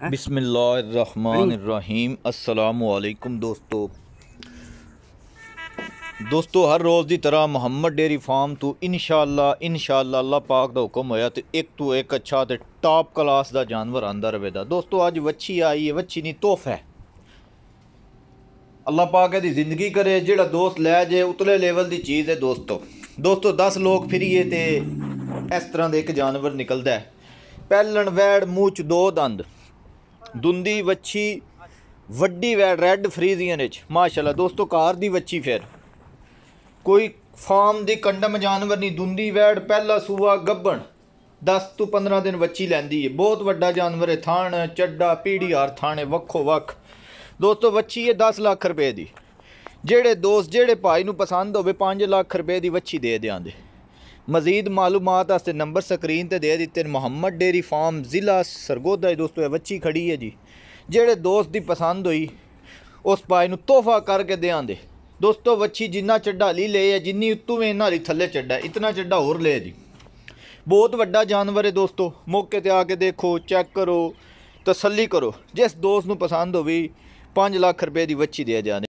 ਬਿਸਮਿਲ੍ਲਾਹਿਰਰਹਿਮਾਨਿਰਰਹੀਮ ਅਸਲਾਮੁ ਅਲੈਕੁਮ ਦੋਸਤੋ ਦੋਸਤੋ ਹਰ ਰੋਜ਼ ਦੀ ਤਰ੍ਹਾਂ ਮੁਹੰਮਦ ਡੇਰੀ ਫਾਰਮ ਤੋਂ ਇਨਸ਼ਾਅੱਲਾ ਇਨਸ਼ਾਅੱਲਾ ਅੱਲਾਹ ਪਾਕ ਦਾ ਹੁਕਮ ਹੋਇਆ ਤੇ ਇੱਕ ਤੋਂ ਇੱਕ ਅੱਛਾ ਤੇ ਟਾਪ ਕਲਾਸ ਦਾ ਜਾਨਵਰ ਆਂਦਾ ਰਵੇਦਾ ਦੋਸਤੋ ਅੱਜ ਵੱਛੀ ਆਈ ਹੈ ਵੱਛੀ ਨਹੀਂ ਤੋਹਫਾ ਹੈ ਅੱਲਾਹ ਪਾਕ ਇਹਦੀ ਜ਼ਿੰਦਗੀ ਕਰੇ ਜਿਹੜਾ ਦੋਸਤ ਲੈ ਜੇ ਉਤਲੇ ਲੈਵਲ ਦੀ ਚੀਜ਼ ਹੈ ਦੋਸਤੋ ਦੋਸਤੋ 10 ਲੋਕ ਫਿਰੀਏ ਤੇ ਇਸ ਤਰ੍ਹਾਂ ਦੇ ਇੱਕ ਜਾਨਵਰ ਨਿਕਲਦਾ ਹੈ ਪਹਿਲਣ ਵੈੜ ਮੂੰਹ ਚ ਦੋ ਦੰਦ ਦੁੰਦੀ ਵੱਛੀ, ਵੱਡੀ ਵੈੜ ਰੈੱਡ ਫਰੀਜ਼ੀਅਨ ਵਿੱਚ ਮਾਸ਼ਾਅੱਲਾ, ਦੋਸਤੋ, ਕਾਰ ਦੀ ਵੱਛੀ ਫਿਰ। ਕੋਈ ਫਾਰਮ ਦੀ ਕੰਡਮ ਜਾਨਵਰ ਨਹੀਂ, ਦੁੰਦੀ, ਵੈੜ, ਪਹਿਲਾ ਸੂਆ, ਗੱਬਣ। 10 ਤੋਂ 15 ਦਿਨ ਵੱਛੀ ਲੈਂਦੀ ਹੈ ਬਹੁਤ ਵੱਡਾ ਜਾਨਵਰ ਹੈ ਥਾਣ, ਚੱਡਾ ਪੀੜੀ ਹਾਰ ਥਾਣੇ ਵੱਖੋ ਵੱਖ। ਦੋਸਤੋ, ਵੱਛੀ ਹੈ 10 ਲੱਖ ਰੁਪਏ ਦੀ। ਜਿਹੜੇ ਦੋਸਤ, ਜਿਹੜੇ ਭਾਈ ਨੂੰ ਪਸੰਦ ਹੋਵੇ 5 ਲੱਖ ਰੁਪਏ ਦੀ ਵੱਛੀ ਦੇ ਦਿਆਂਦੇ। ਮਜ਼ੀਦ ਮਾਲੂਮਾਤ ਵਾਸਤੇ ਨੰਬਰ ਸਕਰੀਨ ਤੇ ਦੇ ਦਿੱਤੇ ਨੇ ਮੁਹੰਮਦ ਡੇਰੀ ਫਾਰਮ, ਜ਼ਿਲ੍ਹਾ ਸਰਗੋਦਾ। ਦੋਸਤੋ, ਇਹ ਵੱਛੀ ਖੜੀ ਹੈ ਜੀ। ਜਿਹੜੇ ਦੋਸਤ ਦੀ ਪਸੰਦ ਹੋਈ, ਉਸ ਭਾਈ ਨੂੰ ਤੋਹਫਾ ਕਰਕੇ ਦਿਆਂਦੇ। ਦੋਸਤੋ, ਵੱਛੀ ਜਿੰਨਾ ਚੱਡਾ ਲਈ ਲੈ ਹੈ, ਜਿੰਨੀ ਉੱਤੋਂ ਇਹਨਾਂ ਵਾਲੀ ਥੱਲੇ ਚੱਡਾ ਇਤਨਾ ਚੱਡਾ ਹੋਰ ਲੈ ਜੀ। ਬਹੁਤ ਵੱਡਾ ਜਾਨਵਰ ਹੈ ਦੋਸਤੋ। ਮੌਕੇ ਤੇ ਆ ਕੇ ਦੇਖੋ, ਚੈੱਕ ਕਰੋ, ਤਸੱਲੀ ਕਰੋ। ਜਿਸ ਦੋਸਤ ਨੂੰ ਪਸੰਦ ਹੋਵੇ 5 ਲੱਖ ਰੁਪਏ ਦੀ ਵੱਛੀ ਦੇ ਦਿਆਂਦੇ